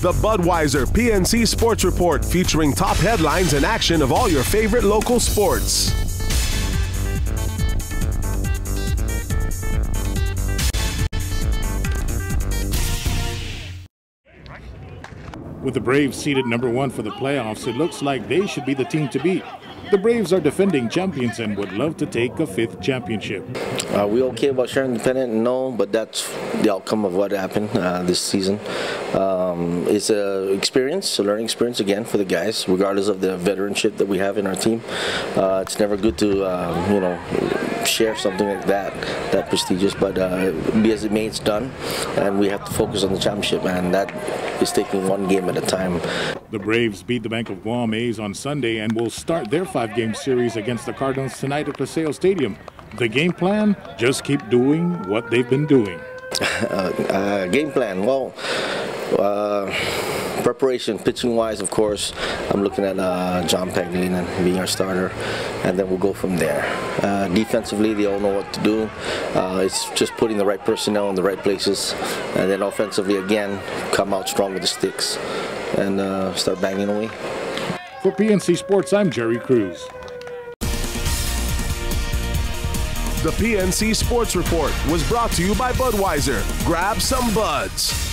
The Budweiser PNC Sports Report featuring top headlines and action of all your favorite local sports. With the Braves seated number one for the playoffs, it looks like they should be the team to beat. The Braves are defending champions and would love to take a fifth championship. Are we okay about sharing the pennant? No, but that's the outcome of what happened uh, this season. Um, it's an experience, a learning experience again for the guys, regardless of the veteranship that we have in our team. Uh, it's never good to, uh, you know, share something like that, that prestigious. But uh, be as it may, it's done, and we have to focus on the championship, and that is taking one game at a time. The Braves beat the Bank of Guam A's on Sunday and will start their five-game series against the Cardinals tonight at Paseo Stadium. The game plan: just keep doing what they've been doing. uh, game plan. Well, uh, preparation, pitching wise, of course, I'm looking at uh, John Pangilinan being our starter, and then we'll go from there. Uh, defensively, they all know what to do. Uh, it's just putting the right personnel in the right places, and then offensively, again, come out strong with the sticks and uh, start banging away. For PNC Sports, I'm Jerry Cruz. The PNC Sports Report was brought to you by Budweiser. Grab some buds.